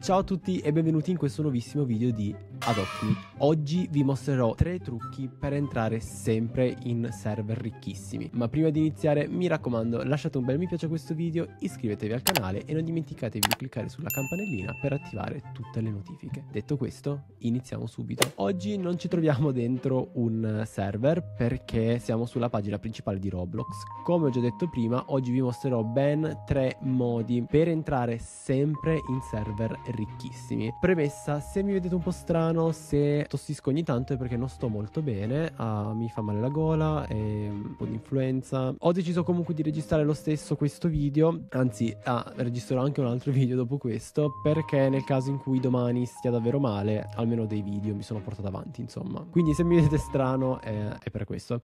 Ciao a tutti e benvenuti in questo nuovissimo video di Adopt. Oggi vi mostrerò tre trucchi per entrare sempre in server ricchissimi. Ma prima di iniziare mi raccomando lasciate un bel mi piace a questo video, iscrivetevi al canale e non dimenticatevi di cliccare sulla campanellina per attivare tutte le notifiche. Detto questo, iniziamo subito. Oggi non ci troviamo dentro un server perché siamo sulla pagina principale di Roblox. Come ho già detto prima, oggi vi mostrerò ben tre modi per entrare sempre in server ricchissimi. Premessa, se mi vedete un po' strano, se tossisco ogni tanto è perché non sto molto bene, uh, mi fa male la gola e un po' di influenza. Ho deciso comunque di registrare lo stesso questo video, anzi ah, registrerò anche un altro video dopo questo, perché nel caso in cui domani stia davvero male, almeno dei video mi sono portato avanti, insomma. Quindi se mi vedete strano è, è per questo.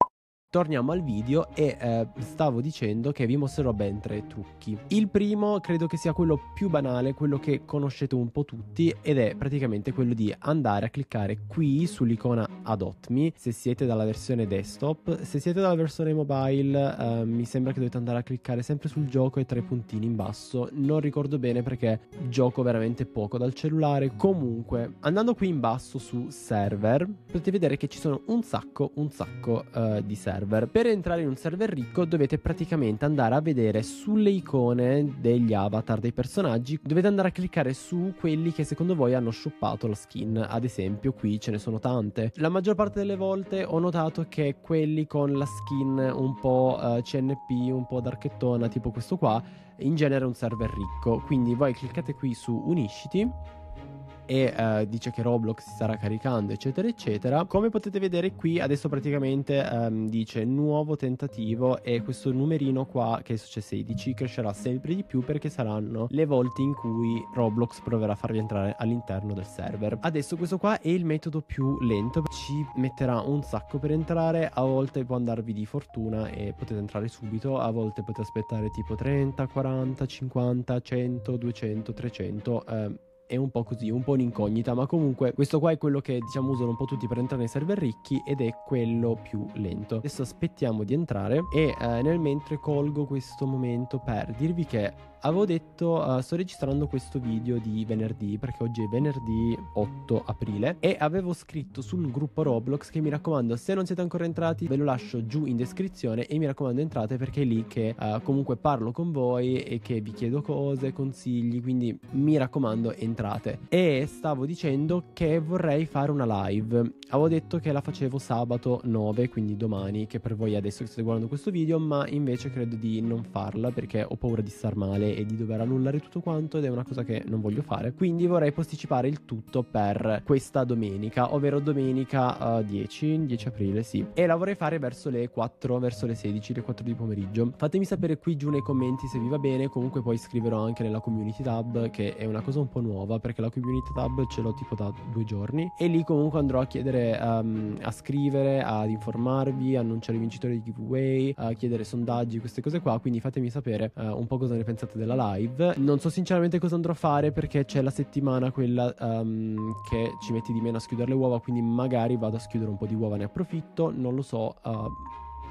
Torniamo al video e eh, stavo dicendo che vi mostrerò ben tre trucchi. Il primo credo che sia quello più banale, quello che conoscete un po' tutti ed è praticamente quello di andare a cliccare qui sull'icona Adopt Me se siete dalla versione desktop. Se siete dalla versione mobile eh, mi sembra che dovete andare a cliccare sempre sul gioco e tre puntini in basso. Non ricordo bene perché gioco veramente poco dal cellulare. Comunque andando qui in basso su server potete vedere che ci sono un sacco un sacco eh, di server server. Per entrare in un server ricco dovete praticamente andare a vedere sulle icone degli avatar dei personaggi, dovete andare a cliccare su quelli che secondo voi hanno shoppato la skin. Ad esempio qui ce ne sono tante. La maggior parte delle volte ho notato che quelli con la skin un po' eh, CNP, un po' darkettona, tipo questo qua, in genere è un server ricco. Quindi voi cliccate qui su unisciti e uh, dice che Roblox si starà caricando eccetera eccetera. Come potete vedere qui adesso praticamente um, dice nuovo tentativo e questo numerino qua che c'è 16 crescerà sempre di più perché saranno le volte in cui Roblox proverà a farvi entrare all'interno del server. Adesso questo qua è il metodo più lento ci metterà un sacco per entrare a volte può andarvi di fortuna e potete entrare subito a volte potete aspettare tipo 30 40 50 100 200 300 eh, è un po' così, un po' un'incognita, ma comunque questo qua è quello che diciamo usano un po' tutti per entrare nei server ricchi ed è quello più lento. Adesso aspettiamo di entrare e eh, nel mentre colgo questo momento per dirvi che Avevo detto, uh, sto registrando questo video di venerdì perché oggi è venerdì 8 aprile e avevo scritto sul gruppo Roblox che mi raccomando se non siete ancora entrati ve lo lascio giù in descrizione e mi raccomando entrate perché è lì che uh, comunque parlo con voi e che vi chiedo cose, consigli, quindi mi raccomando entrate. E stavo dicendo che vorrei fare una live. Avevo detto che la facevo sabato 9, quindi domani, che per voi adesso che state guardando questo video, ma invece credo di non farla perché ho paura di star male e di dover annullare tutto quanto ed è una cosa che non voglio fare. Quindi vorrei posticipare il tutto per questa domenica, ovvero domenica uh, 10, 10 aprile, sì. E la vorrei fare verso le 4, verso le 16, le 4 di pomeriggio. Fatemi sapere qui giù nei commenti se vi va bene, comunque poi scriverò anche nella community tab che è una cosa un po' nuova perché la community tab ce l'ho tipo da due giorni e lì comunque andrò a chiedere um, a scrivere, ad informarvi, annunciare i vincitori di giveaway, a chiedere sondaggi, queste cose qua, quindi fatemi sapere uh, un po' cosa ne pensate della live. Non so sinceramente cosa andrò a fare perché c'è la settimana quella um, che ci metti di meno a schiudere le uova, quindi magari vado a schiudere un po' di uova, ne approfitto, non lo so. Uh,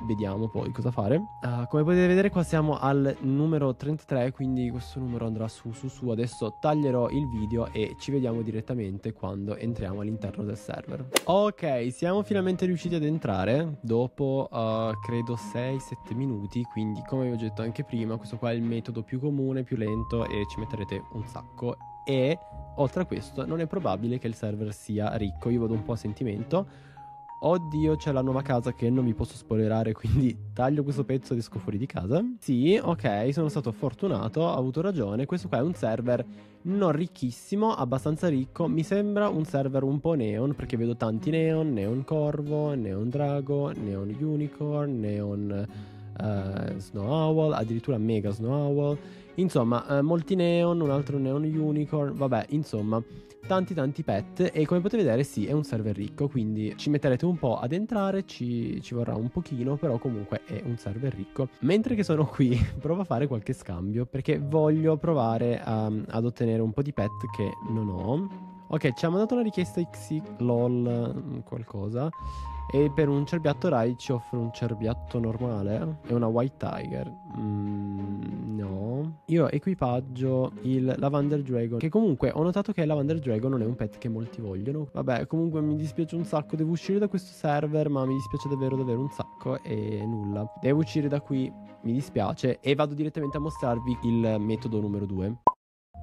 vediamo poi cosa fare. Uh, come potete vedere qua siamo al numero 33, quindi questo numero andrà su su su. Adesso taglierò il video e ci vediamo direttamente quando entriamo all'interno del server. Ok, siamo finalmente riusciti ad entrare dopo uh, credo 6-7 minuti, quindi come vi ho detto anche prima, questo qua è il metodo più comune, più lento e ci metterete un sacco. E oltre a questo non è probabile che il server sia ricco, io vado un po' a sentimento Oddio, c'è la nuova casa che non mi posso spoilerare, quindi taglio questo pezzo ed esco fuori di casa. Sì, ok, sono stato fortunato, ho avuto ragione. Questo qua è un server non ricchissimo, abbastanza ricco. Mi sembra un server un po' neon, perché vedo tanti neon, neon corvo, neon drago, neon unicorn, neon uh, snow owl, addirittura mega snow owl. Insomma, uh, molti neon, un altro neon unicorn, vabbè, insomma tanti tanti pet e come potete vedere sì è un server ricco quindi ci metterete un po' ad entrare ci, ci vorrà un pochino però comunque è un server ricco mentre che sono qui provo a fare qualche scambio perché voglio provare a, ad ottenere un po' di pet che non ho Ok, ci ha mandato una richiesta XC LOL mm, qualcosa. E per un cerbiatto Rai ci offre un cerbiatto normale e una White Tiger. Mm, no. Io equipaggio il Lavander Dragon. Che comunque ho notato che il Lavander Dragon non è un pet che molti vogliono. Vabbè, comunque mi dispiace un sacco. Devo uscire da questo server, ma mi dispiace davvero, davvero un sacco. E nulla. Devo uscire da qui. Mi dispiace. E vado direttamente a mostrarvi il metodo numero 2.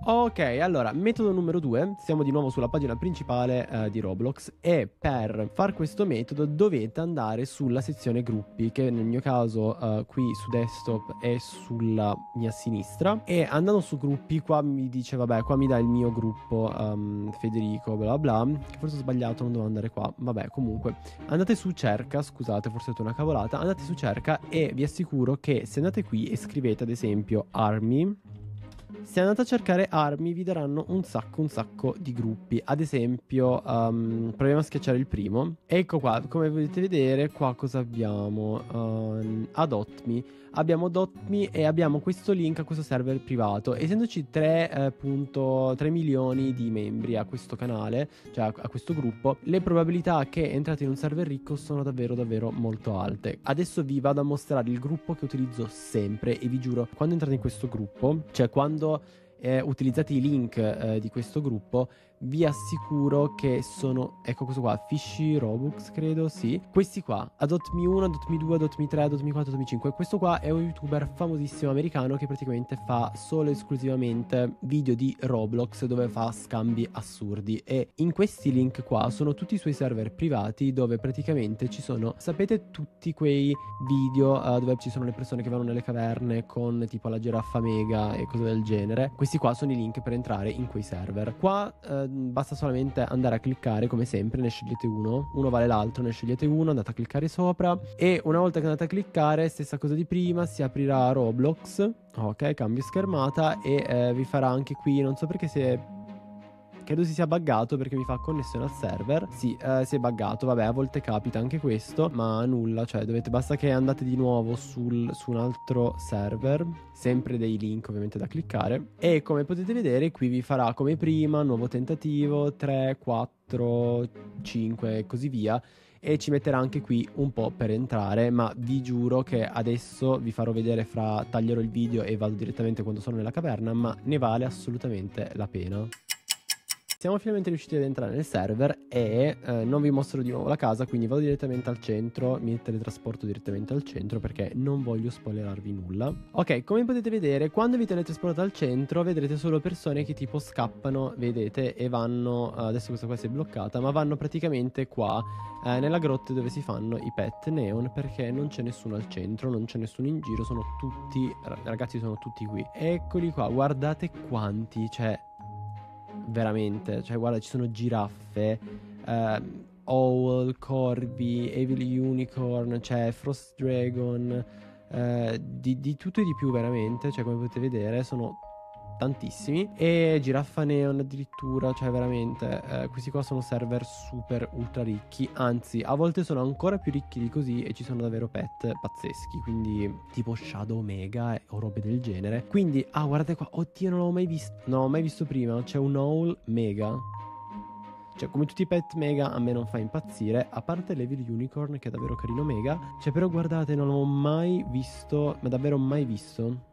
Ok, allora, metodo numero due, siamo di nuovo sulla pagina principale eh, di Roblox e per fare questo metodo dovete andare sulla sezione gruppi che nel mio caso eh, qui su desktop è sulla mia sinistra. E andando su gruppi qua mi dice vabbè qua mi dà il mio gruppo um, Federico bla bla che forse ho sbagliato non devo andare qua. Vabbè comunque andate su cerca scusate forse è una cavolata andate su cerca e vi assicuro che se andate qui e scrivete ad esempio army se andate a cercare armi vi daranno un sacco un sacco di gruppi. Ad esempio um, proviamo a schiacciare il primo. Ecco qua come potete vedere qua cosa abbiamo? Um, adopt me abbiamo Dotme e abbiamo questo link a questo server privato. Essendoci 3.3 eh, milioni di membri a questo canale, cioè a, a, questo gruppo, le probabilità che entrate in un server ricco sono davvero davvero molto alte. Adesso vi vado a mostrare il gruppo che utilizzo sempre e vi giuro, quando entrate in questo gruppo, cioè quando eh, utilizzate i link eh, di questo gruppo, vi assicuro che sono, ecco questo qua, Fishy Robux credo, sì. Questi qua, Adopt.me 1, Adopt.me 2, Adopt.me 3, Adopt.me 4, Adopt.me 5. Questo qua è un youtuber famosissimo americano che praticamente fa solo e esclusivamente video di Roblox dove fa scambi assurdi. E in questi link qua sono tutti i suoi server privati dove praticamente ci sono, sapete tutti quei video uh, dove ci sono le persone che vanno nelle caverne con tipo la giraffa mega e cose del genere. Questi qua sono i link per entrare in quei server. Qua... Uh, basta solamente andare a cliccare come sempre, ne scegliete uno, uno vale l'altro, ne scegliete uno, andate a cliccare sopra. E una volta che andate a cliccare, stessa cosa di prima, si aprirà Roblox, ok, cambio schermata e eh, vi farà anche qui, non so perché se Credo si sia buggato perché mi fa connessione al server. Sì, eh, si è buggato. Vabbè, a volte capita anche questo, ma nulla. Cioè, dovete, basta che andate di nuovo sul, su un altro server. Sempre dei link ovviamente da cliccare. E come potete vedere, qui vi farà come prima, nuovo tentativo, 3, 4, 5 e così via e ci metterà anche qui un po' per entrare ma vi giuro che adesso vi farò vedere fra taglierò il video e vado direttamente quando sono nella caverna ma ne vale assolutamente la pena siamo finalmente riusciti ad entrare nel server e eh, non vi mostro di nuovo la casa, quindi vado direttamente al centro, mi teletrasporto direttamente al centro perché non voglio spoilerarvi nulla. Ok, come potete vedere, quando vi teletrasportate al centro vedrete solo persone che tipo scappano, vedete, e vanno, adesso questa qua si è bloccata, ma vanno praticamente qua, eh, nella grotta dove si fanno i pet neon perché non c'è nessuno al centro, non c'è nessuno in giro, sono tutti, ragazzi sono tutti qui. Eccoli qua, guardate quanti, cioè veramente. Cioè, guarda, ci sono giraffe, uh, owl, corvi, evil unicorn, cioè Frost Dragon, uh, di, di tutto e di più veramente. Cioè, come potete vedere, sono tantissimi. E giraffa neon addirittura cioè veramente eh, questi qua sono server super ultra ricchi. Anzi a volte sono ancora più ricchi di così e ci sono davvero pet pazzeschi. Quindi tipo Shadow Mega o robe del genere. Quindi ah guardate qua. Oddio non l'ho mai visto non l'ho mai visto prima. C'è un Owl Mega. Cioè, come tutti i pet mega, a me non fa impazzire. A parte l'Evil Unicorn, che è davvero carino mega. Cioè, però guardate, non l'ho mai visto, ma davvero mai visto.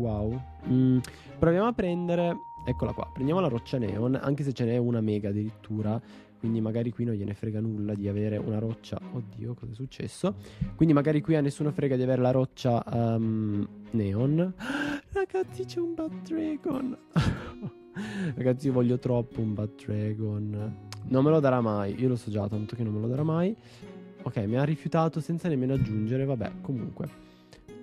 Wow. Mm, proviamo a prendere. Eccola qua. Prendiamo la roccia neon, anche se ce n'è una mega addirittura. Quindi magari qui non gliene frega nulla di avere una roccia. Oddio, cosa è successo? Quindi magari qui a nessuno frega di avere la roccia um, neon. Ragazzi, c'è un Bad Dragon. Ragazzi, io voglio troppo un Bad Dragon. Non me lo darà mai. Io lo so già, tanto che non me lo darà mai. Ok, mi ha rifiutato senza nemmeno aggiungere. Vabbè, comunque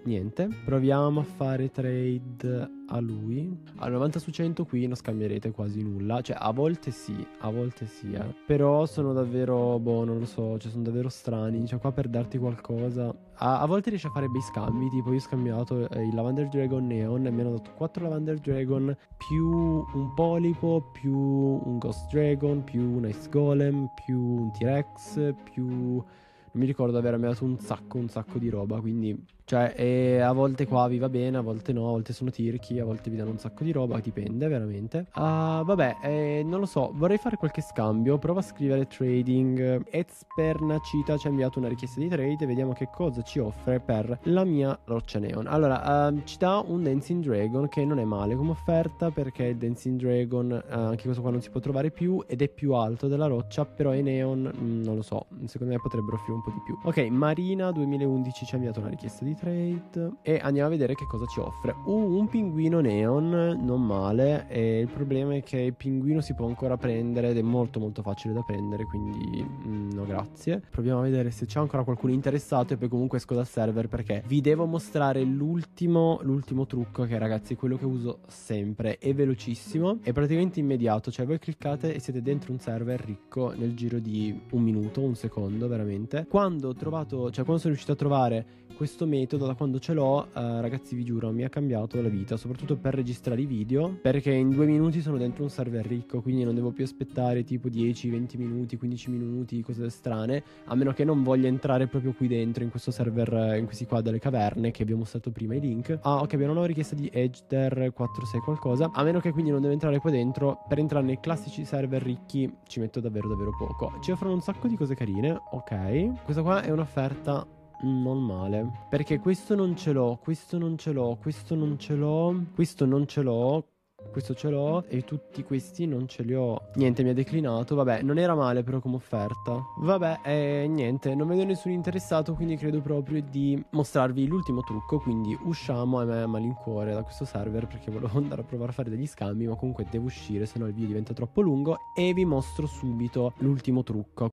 niente, proviamo a fare trade a lui. Al 90 su 100 qui non scambierete quasi nulla, cioè a volte sì, a volte sì, eh. Però sono davvero, boh, non lo so, cioè sono davvero strani, cioè qua per darti qualcosa... A, a volte riesci a fare bei scambi, tipo io ho scambiato eh, il Lavander Dragon Neon e mi hanno dato 4 Lavander Dragon più un Polipo, più un Ghost Dragon, più un Ice Golem, più un T-Rex, più... Non mi ricordo aver dato un sacco, un sacco di roba, quindi Cioè, a volte qua vi va bene, a volte no, a volte sono tirchi, a volte vi danno un sacco di roba, dipende veramente. Uh, vabbè, eh, non lo so, vorrei fare qualche scambio. Prova a scrivere trading. Ezpernacita ci ha inviato una richiesta di trade. Vediamo che cosa ci offre per la mia roccia neon. Allora, uh, ci dà un Dancing Dragon che non è male come offerta perché il Dancing Dragon, uh, anche questo qua non si può trovare più ed è più alto della roccia, però è neon, mm, non lo so, secondo me potrebbero offrire un po' di più. Ok, Marina 2011 ci ha inviato una richiesta di trade e andiamo a vedere che cosa ci offre. Uh, un pinguino neon, non male, e il problema è che il pinguino si può ancora prendere ed è molto molto facile da prendere, quindi mm, no grazie. Proviamo a vedere se c'è ancora qualcuno interessato e poi comunque esco dal server perché vi devo mostrare l'ultimo, l'ultimo trucco che ragazzi è quello che uso sempre, è velocissimo, è praticamente immediato, cioè voi cliccate e siete dentro un server ricco nel giro di un minuto, un secondo veramente. Quando ho trovato, cioè quando sono riuscito a trovare questo metodo da quando ce l'ho, eh, ragazzi vi giuro, mi ha cambiato la vita, soprattutto per registrare i video, perché in due minuti sono dentro un server ricco, quindi non devo più aspettare tipo 10, 20 minuti, 15 minuti, cose strane, a meno che non voglia entrare proprio qui dentro, in questo server, in questi qua delle caverne, che vi ho mostrato prima i link. Ah, ok, abbiamo una richiesta di Edger 46 qualcosa, a meno che quindi non devo entrare qua dentro, per entrare nei classici server ricchi ci metto davvero davvero poco. Ci offrono un sacco di cose carine, ok. Questa qua è un'offerta non male. Perché questo non ce l'ho, questo non ce l'ho, questo non ce l'ho, questo non ce l'ho. Questo ce l'ho e tutti questi non ce li ho. Niente, mi ha declinato. Vabbè, non era male però come offerta. Vabbè, eh, niente, non vedo nessuno interessato, quindi credo proprio di mostrarvi l'ultimo trucco. Quindi usciamo a me a malincuore da questo server perché volevo andare a provare a fare degli scambi, ma comunque devo uscire, se no il video diventa troppo lungo. E vi mostro subito l'ultimo trucco.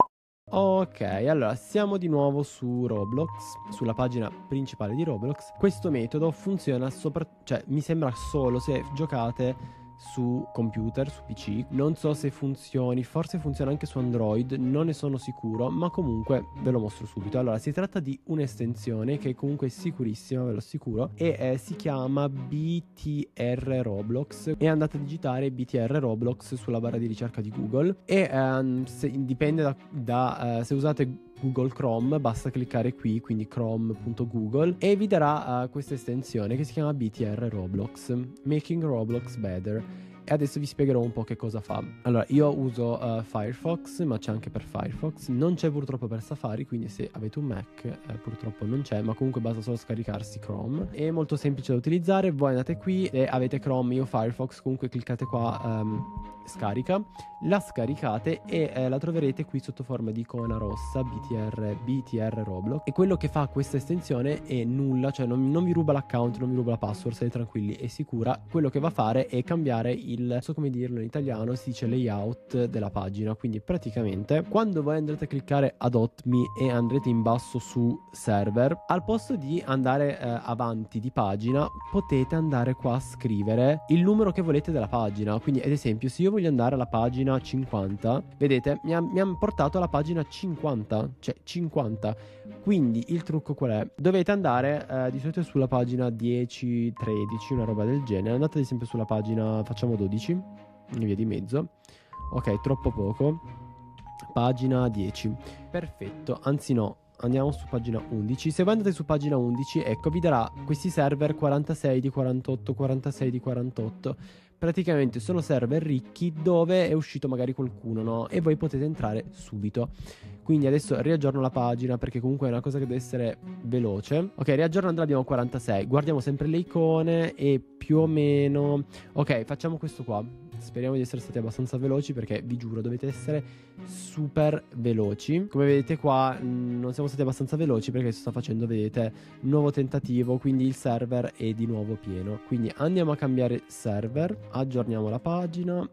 Ok, allora siamo di nuovo su Roblox, sulla pagina principale di Roblox. Questo metodo funziona sopra, cioè mi sembra solo se giocate su computer, su PC. Non so se funzioni, forse funziona anche su Android, non ne sono sicuro, ma comunque ve lo mostro subito. Allora, si tratta di un'estensione che comunque è sicurissima, ve lo assicuro, e eh, si chiama BTR Roblox e andate a digitare BTR Roblox sulla barra di ricerca di Google e ehm, se, dipende da, da eh, se usate Google Chrome, basta cliccare qui, quindi chrome.google e vi darà uh, questa estensione che si chiama BTR Roblox, Making Roblox Better e adesso vi spiegherò un po' che cosa fa. Allora, io uso uh, Firefox, ma c'è anche per Firefox. Non c'è purtroppo per Safari, quindi se avete un Mac eh, purtroppo non c'è, ma comunque basta solo scaricarsi Chrome. È molto semplice da utilizzare. Voi andate qui e avete Chrome, io Firefox, comunque cliccate qua um, scarica, la scaricate e eh, la troverete qui sotto forma di icona rossa BTR, BTR Roblox. E quello che fa questa estensione è nulla, cioè non, non vi ruba l'account, non vi ruba la password, state tranquilli, è sicura. Quello che va a fare è cambiare il, non so come dirlo in italiano, si dice layout della pagina. Quindi praticamente quando voi andrete a cliccare adopt me e andrete in basso su server, al posto di andare eh, avanti di pagina, potete andare qua a scrivere il numero che volete della pagina. Quindi ad esempio se io voglio andare alla pagina 50, vedete mi ha, mi ha portato alla pagina 50, cioè 50. Quindi il trucco qual è? Dovete andare eh, di solito sulla pagina 10, 13, una roba del genere. Andate ad esempio sulla pagina, facciamo 12, in via di mezzo. Ok, troppo poco. Pagina 10. Perfetto, anzi no, andiamo su pagina 11. Se voi andate su pagina 11, ecco, vi darà questi server 46 di 48, 46 di 48 praticamente sono server ricchi dove è uscito magari qualcuno, no? E voi potete entrare subito. Quindi adesso riaggiorno la pagina perché comunque è una cosa che deve essere veloce. Ok, riaggiornando abbiamo 46. Guardiamo sempre le icone e più o meno... Ok, facciamo questo qua. Speriamo di essere stati abbastanza veloci perché vi giuro dovete essere super veloci. Come vedete qua mm, non siamo stati abbastanza veloci perché sto facendo, vedete, nuovo tentativo, quindi il server è di nuovo pieno. Quindi andiamo a cambiare server, aggiorniamo la pagina.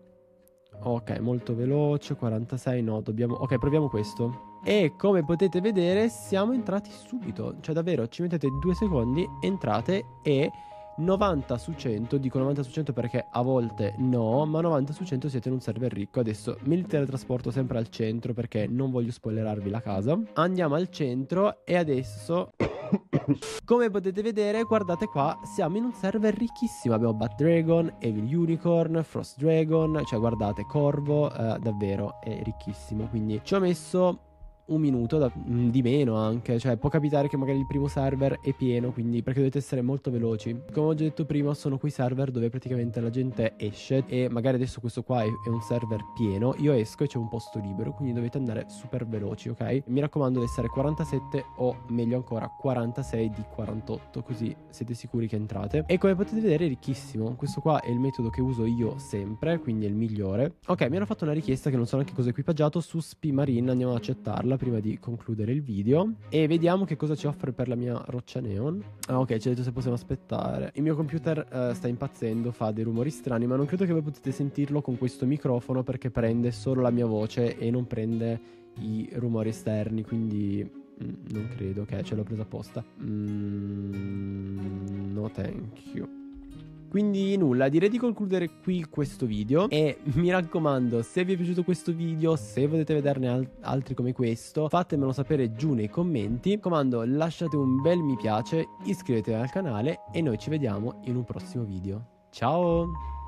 Ok, molto veloce, 46, no, dobbiamo... Ok, proviamo questo. E come potete vedere siamo entrati subito, cioè davvero ci mettete due secondi, entrate e 90 su 100, dico 90 su 100 perché a volte no, ma 90 su 100 siete in un server ricco. Adesso mi teletrasporto sempre al centro perché non voglio spoilerarvi la casa. Andiamo al centro e adesso... Come potete vedere, guardate qua, siamo in un server ricchissimo. Abbiamo Bat Dragon, Evil Unicorn, Frost Dragon, cioè guardate, Corvo, eh, davvero è ricchissimo. Quindi ci ho messo un minuto da, mm, di meno anche, cioè può capitare che magari il primo server è pieno, quindi perché dovete essere molto veloci. Come ho già detto prima, sono quei server dove praticamente la gente esce e magari adesso questo qua è, è un server pieno, io esco e c'è un posto libero, quindi dovete andare super veloci, ok? Mi raccomando di essere 47 o meglio ancora 46 di 48, così siete sicuri che entrate. E come potete vedere è ricchissimo, questo qua è il metodo che uso io sempre, quindi è il migliore. Ok, mi hanno fatto una richiesta che non so neanche cosa equipaggiato su Spi Marine, andiamo ad accettarla prima di concludere il video e vediamo che cosa ci offre per la mia roccia neon. Ah ok, ci ha detto se possiamo aspettare. Il mio computer uh, sta impazzendo, fa dei rumori strani, ma non credo che voi potete sentirlo con questo microfono perché prende solo la mia voce e non prende i rumori esterni, quindi mm, non credo che okay, ce l'ho presa apposta. Mm, no, thank you. Quindi nulla, direi di concludere qui questo video e mi raccomando, se vi è piaciuto questo video, se volete vederne al- altri come questo, fatemelo sapere giù nei commenti. Mi raccomando, lasciate un bel mi piace, iscrivetevi al canale e noi ci vediamo in un prossimo video. Ciao!